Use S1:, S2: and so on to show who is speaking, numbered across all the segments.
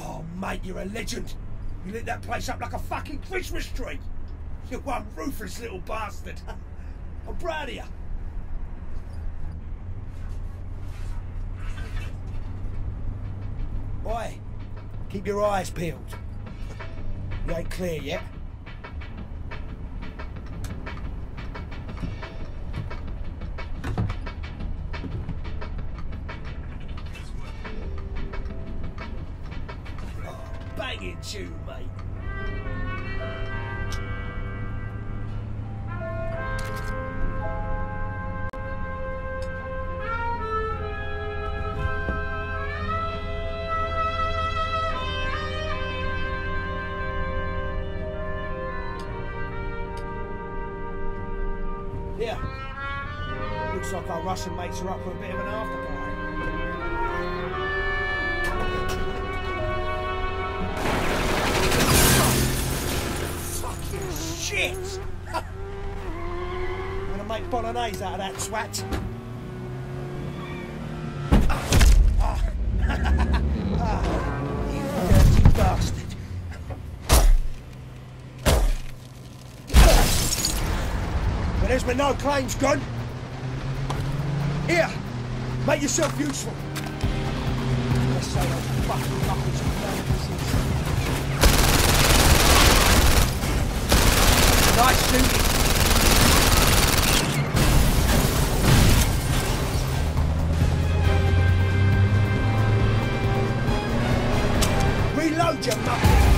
S1: Oh, mate, you're a legend. You lit that place up like a fucking Christmas tree. You one ruthless little bastard. I'm proud of you. Boy, keep your eyes peeled. You ain't clear yet. Oh, banging mate. Yeah. Looks like our Russian mates are up for a bit of an after Bolognese out of that. Ah, you dirty bastard. But there's no claims, gun. Here, make yourself useful. Let's say fucking Reload your muppet.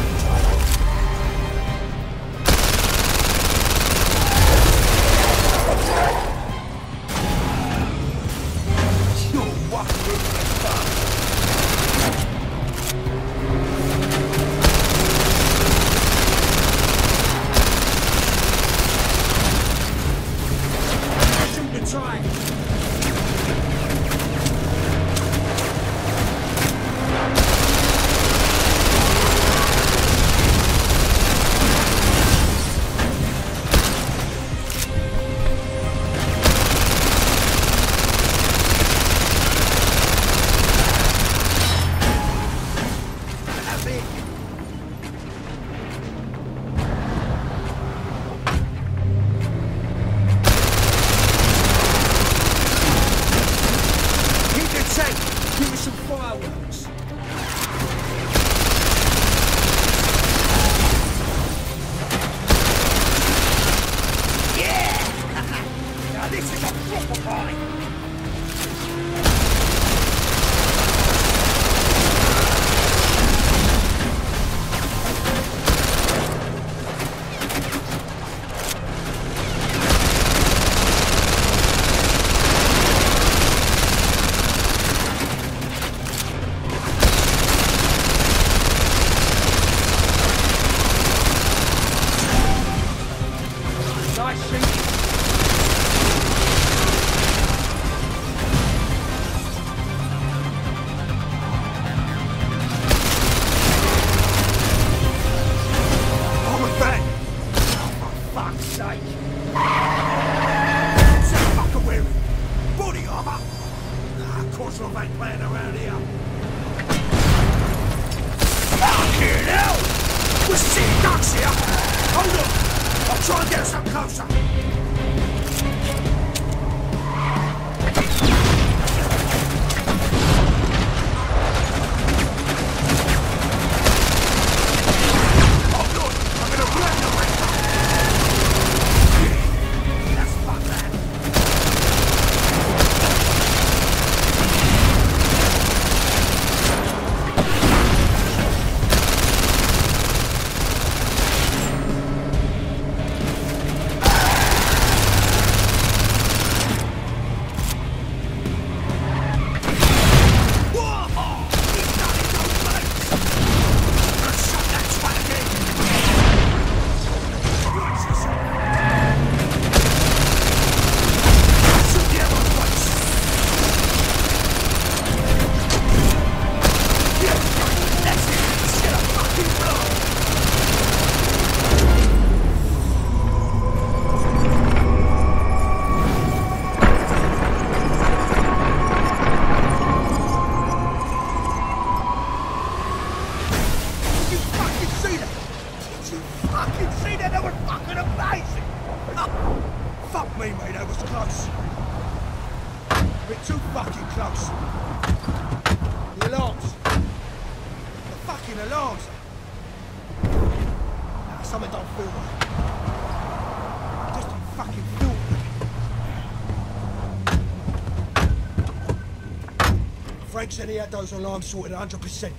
S1: Fuck's sake! What's that fucker wearing? Body armor? Ah, course I ain't playing around here. Fucking hell! We're seeing ducks here! Hold on! I'll try and get us up closer. fucking see that? Did you fucking see that? That was fucking amazing! Oh, fuck me, mate, that was close. A bit too fucking close. The alarms. The fucking alarms. Nah, something don't feel right. Just don't fucking feel right. Frank's any had those alarms sorted 100%.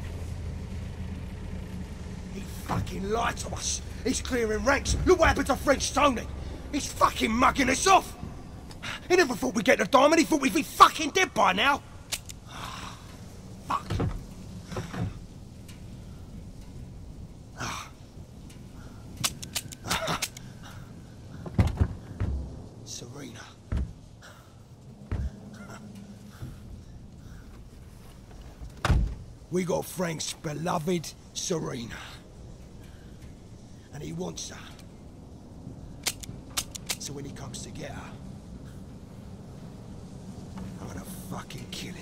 S1: Fucking lied to us. He's clearing ranks. Look what happened to French Tony. He's fucking mugging us off. He never thought we'd get the diamond. He thought we'd be fucking dead by now. Fuck. Serena. We got Frank's beloved Serena. And he wants her. So when he comes to get her, I'm gonna fucking kill